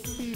to be